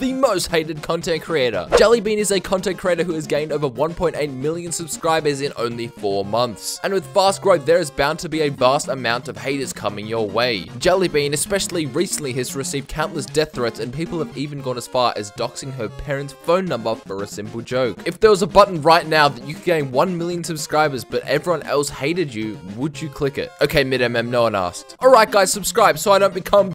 the most hated content creator. Jellybean is a content creator who has gained over 1.8 million subscribers in only 4 months. And with fast growth, there is bound to be a vast amount of haters coming your way. Jellybean, especially recently, has received countless death threats and people have even gone as far as doxing her parents' phone number for a simple joke. If there was a button right now that you could gain 1 million subscribers but everyone else hated you, would you click it? Okay, MidMM, no one asked. Alright guys, subscribe so I don't become